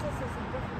ça, ça, c'est pas fait.